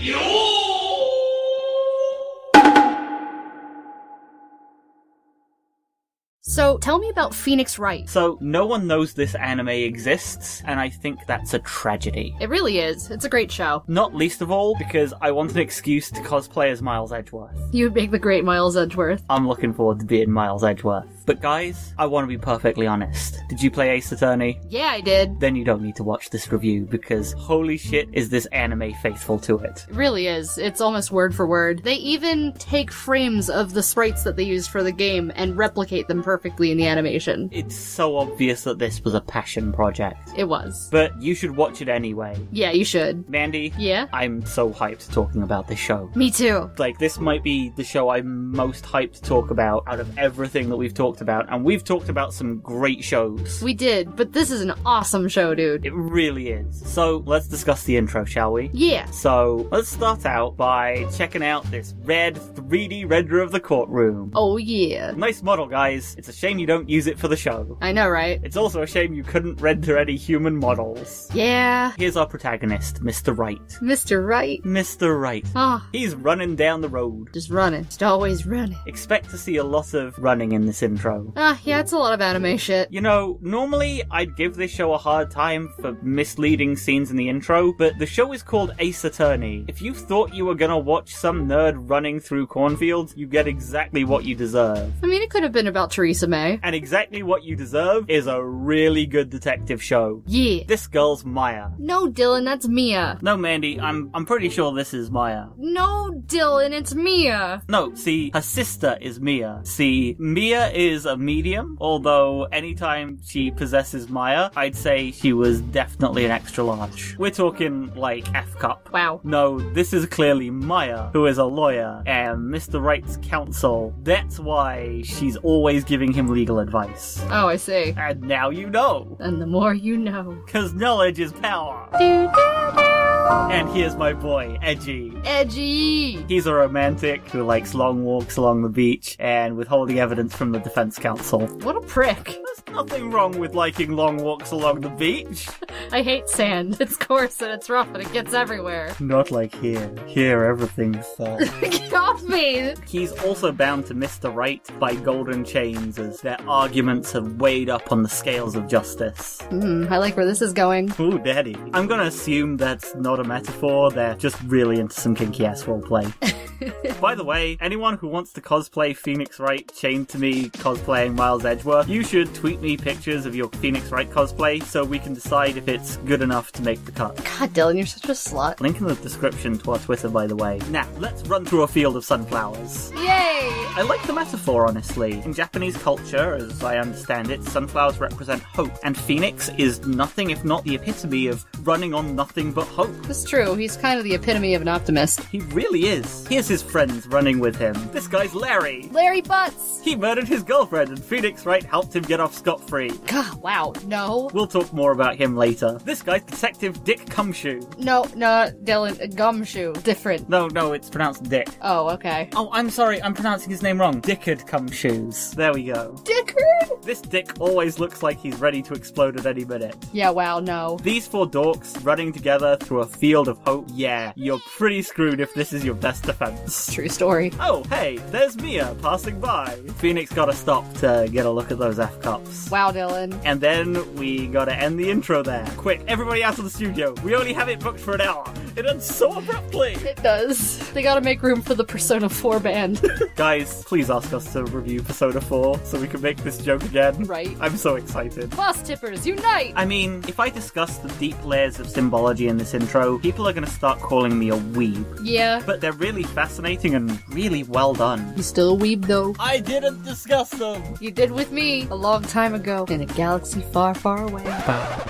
You. So, tell me about Phoenix Wright. So, no one knows this anime exists, and I think that's a tragedy. It really is. It's a great show. Not least of all because I want an excuse to cosplay as Miles Edgeworth. You would make the great Miles Edgeworth. I'm looking forward to being Miles Edgeworth. But guys, I want to be perfectly honest. Did you play Ace Attorney? Yeah, I did. Then you don't need to watch this review because holy shit is this anime faithful to it. It really is. It's almost word for word. They even take frames of the sprites that they used for the game and replicate them perfectly in the animation. It's so obvious that this was a passion project. It was. But you should watch it anyway. Yeah, you should. Mandy, Yeah? I'm so hyped talking about this show. Me too. Like, this might be the show I'm most hyped to talk about out of everything that we've talked about, and we've talked about some great shows. We did, but this is an awesome show, dude. It really is. So, let's discuss the intro, shall we? Yeah. So, let's start out by checking out this red 3D render of the courtroom. Oh, yeah. Nice model, guys. It's a shame you don't use it for the show. I know, right? It's also a shame you couldn't render any human models. Yeah. Here's our protagonist, Mr. Wright. Mr. Right. Mr. Wright. Ah, He's running down the road. just running. Just always running. Expect to see a lot of running in this intro. Ah, yeah, it's a lot of anime shit. You know, normally I'd give this show a hard time for misleading scenes in the intro, but the show is called Ace Attorney. If you thought you were gonna watch some nerd running through cornfields, you get exactly what you deserve. I mean, it could have been about Theresa May. And exactly what you deserve is a really good detective show. Yeah. This girl's Maya. No, Dylan, that's Mia. No, Mandy, I'm I'm pretty sure this is Maya. No, Dylan, it's Mia. No, see, her sister is Mia. See, Mia is a medium, although anytime she possesses Maya, I'd say she was definitely an extra large. We're talking like F cup. Wow. No, this is clearly Maya, who is a lawyer and Mr. Wright's counsel. That's why she's always giving him legal advice. Oh, I see. And now you know, And the more you know. because knowledge is power. And here's my boy, Edgy. Edgy. He's a romantic who likes long walks along the beach and withholding evidence from the defense counsel. What a prick. There's nothing wrong with liking long walks along the beach. I hate sand. It's coarse and it's rough and it gets everywhere. Not like here. Here everything's soft. Get off me! He's also bound to Mr. Wright by golden chains as their arguments have weighed up on the scales of justice. Hmm, I like where this is going. Ooh, daddy. I'm gonna assume that's not a metaphor, they're just really into some kinky ass roleplay. By the way, anyone who wants to cosplay Phoenix Wright chained to me cosplaying Miles Edgeworth, you should tweet me pictures of your Phoenix Wright cosplay so we can decide if it's good enough to make the cut. God, Dylan, you're such a slut. Link in the description to our Twitter, by the way. Now, let's run through a field of sunflowers. Yay! I like the metaphor, honestly. In Japanese culture, as I understand it, sunflowers represent hope, and Phoenix is nothing if not the epitome of running on nothing but hope. That's true, he's kind of the epitome of an optimist. He really is. Here's his friends running with him. This guy's Larry. Larry Butz! He murdered his girlfriend, and Phoenix Wright helped him get off scot free. God, wow, no. We'll talk more about him later. This guy's Detective Dick Cumshoe. No, no, Dylan, uh, gumshoe. Different. No, no, it's pronounced Dick. Oh, okay. Oh, I'm sorry, I'm pronouncing his name wrong. Dickard Cumshoes. There we go. Dickard! This Dick always looks like he's ready to explode at any minute. Yeah, wow, no. These four dorks running together through a field of hope, yeah, you're pretty screwed if this is your best defense. True story. Oh, hey, there's Mia passing by. Phoenix gotta stop to get a look at those F cups. Wow, Dylan. And then we gotta end the intro there. Quick, everybody out of the studio. We only have it booked for an hour. It ends so abruptly. It does. They gotta make room for the Persona 4 band. Guys, please ask us to review Persona 4 so we can make this joke again. right. I'm so excited. Boss tippers, unite! I mean, if I discuss the deep layers of symbology in this intro, people are going to start calling me a weeb. Yeah. But they're really fascinating and really well done. You still a weeb, though? I didn't discuss them! You did with me a long time ago in a galaxy far, far away. Bow,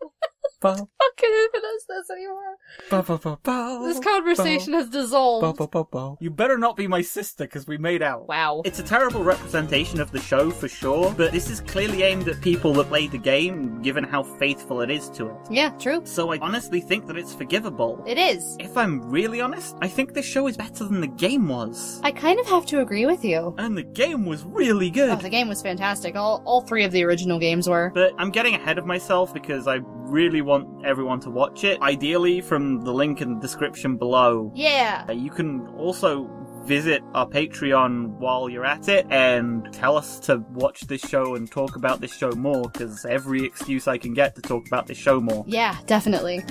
Bow, I can't even ask this anymore. bow, bow, bow, bow. This conversation has dissolved. bow, bow, bow. You better not be my sister, because we made out. Wow. It's a terrible representation of the show for sure, but this is clearly aimed at people that played the game, given how faithful it is to it. Yeah, true. So I honestly think that it's forgivable. It is. If I'm really honest, I think this show is better than the game was. I kind of have to agree with you. And the game was really good. Oh, the game was fantastic. All all three of the original games were. But I'm getting ahead of myself because I really want everyone to watch it. Ideally, from the link in the description below, Yeah. uh, you can also visit our Patreon while you're at it and tell us to watch this show and talk about this show more because every excuse I can get to talk about this show more. Yeah, definitely.